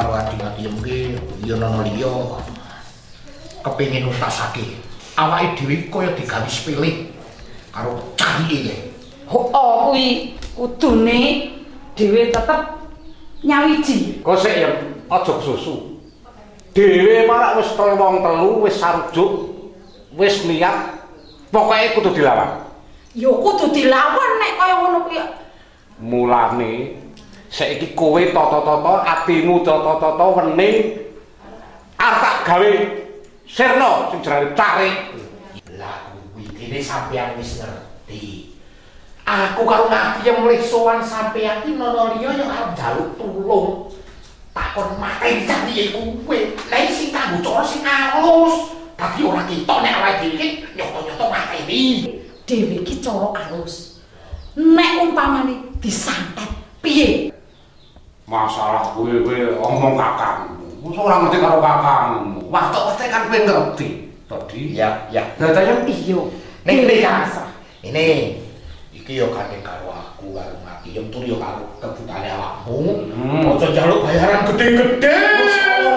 karo adi-adi mungke ya nono liya kepengin nuntasake awake dhewe kaya digawe sepele karo cari iki. Oh, kuwi kudune dhewe tetep nyawiji. Kok sik ya aja susu. Dhewe marak wis telu wong telu wis sarujuk, wis niat pokoke kudu dilawan. Ya kudu dilawan nek kaya ngono kuwi. Mulane saiki kowe tata-tata atimu tata-tata wening arep tak gawe sirna sing jenenge carik. Lah kuwi dene sampeyan wis ngerti. Aku karo ngapiyem mulih sowan sampeyan iki nono liya ya arep njaluk tulung. Takon mateni candi kuwe. Lah sing kanggo cara sing alus. Dadi ora ketok nek awake dhewe iki nyoto-nyoto mateni. Dhewe iki cara alus. Nek umpamane disantet piye? Masalah kowe kowe omong kakangmu. Mosok ora ngerti karo kakangmu. Waktu-waktu kan kowe ngerti. Tadi Ya, ya. Dadanya Iya. Ning Dhewe kene rasa. Ini iki yo kane karo aku karo ngapiyem tur yo karo kebutane awakmu. Hmm. Aja njaluk bayaran gede-gede.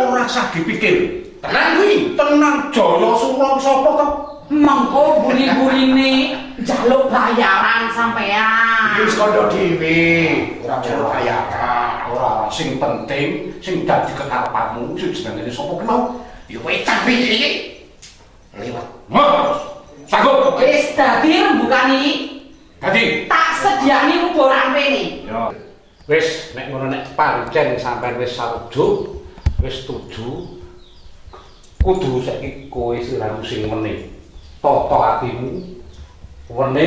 ora usah dipikir. Tenan kuwi. Tenang Jaya Surong sapa to? Mengko buri-burine njaluk bayaran sampean. Wis kandha dhewe, ora njaluk bayaran. Sing penting sing dadi kekarepanmu sing jenenge sapa mau? Yo kowe capi iki. Lewat. Mas, sanggup. Wis dadi rembukan iki Dadi tak sediani rubo rampene. Ya. Wis nek ngono nek pancen sampean wis sarujuk, wis setuju. Kudu saiki kowe siramu sing meneh. Tata atimu. Wene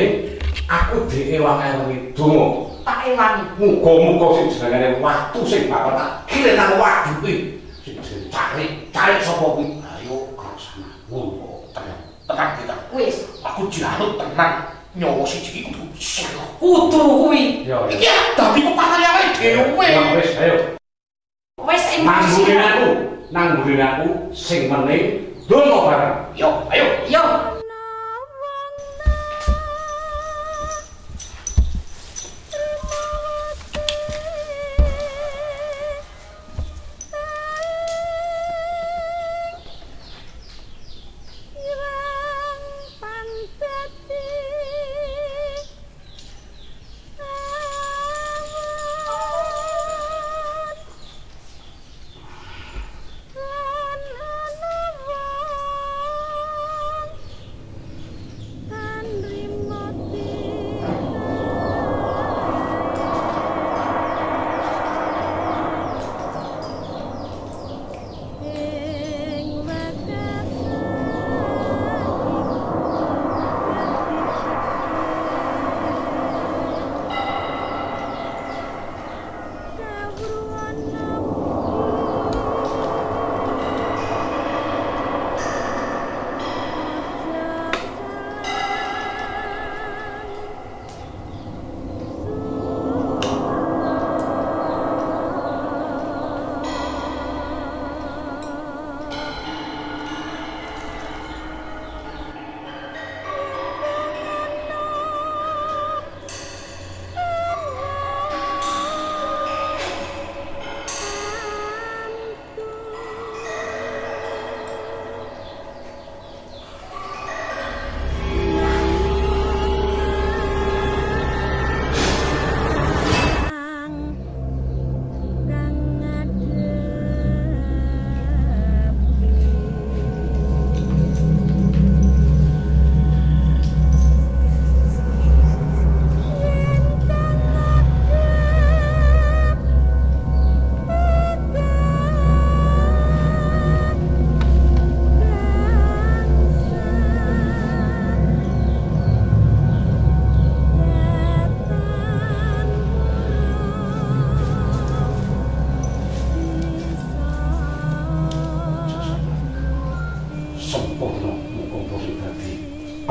aku dhewe wangi donga. Tak ewangi. Muga-muga sing jenenge watu sing bakal tak kirim nang waduhe. Sing jenenge cari, cari sapa kuwi? Ayo krasana. Ngono tenang. Tenang kita. Wis Aku janut tenang. Nyawa siji iki kudu kudu kuwi. Ya, Iki dadi pepatane awake dhewe. Ya wis, ayo. Wis emosi. aku, nang ngurine aku sing meneh donga bareng. Yo, ayo. Yo.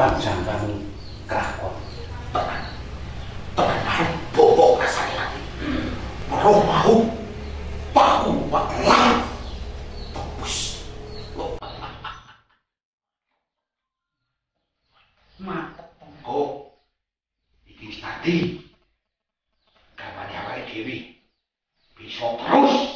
Pak Jangkani kerakon. Tenan. Tenan aku bobok rasanya lagi. Roh mau. Paku wak lang. Tepus. Mata tengko. Ikin tadi. Kamu ada apa ya Bisa terus.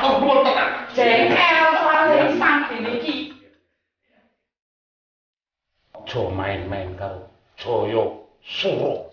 kumpul tekan. Jengkel soalnya ini samping ini. Jo main-main kalau Jaya Sura.